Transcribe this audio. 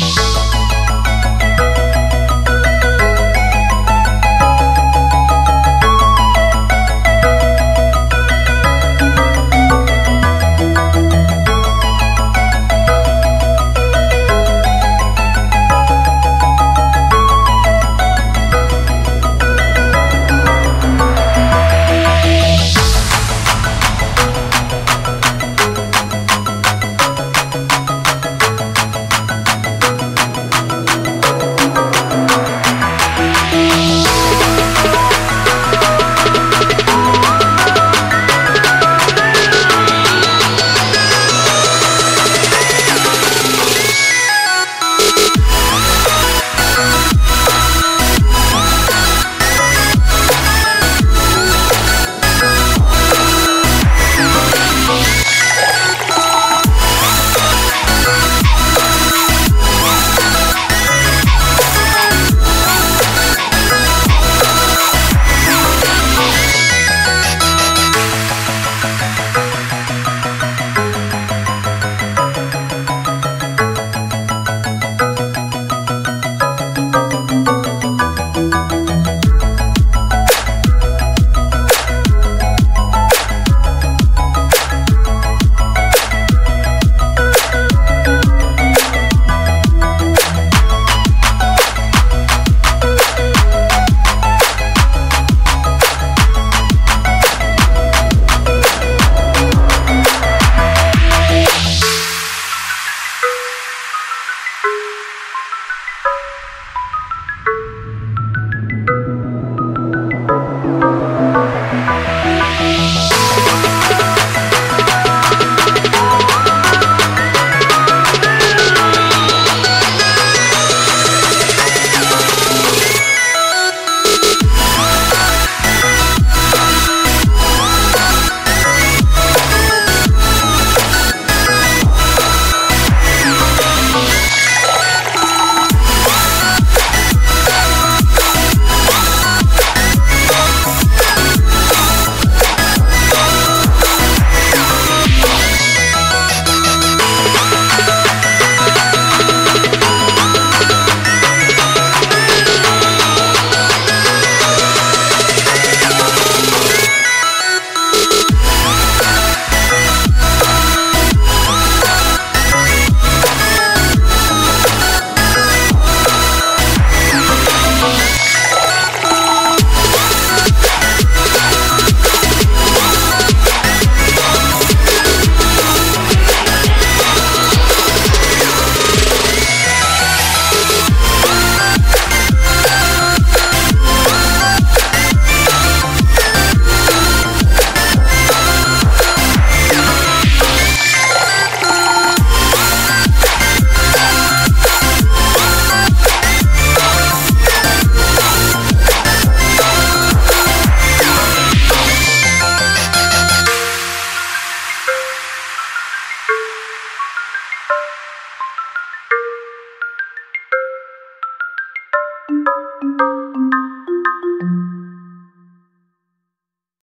you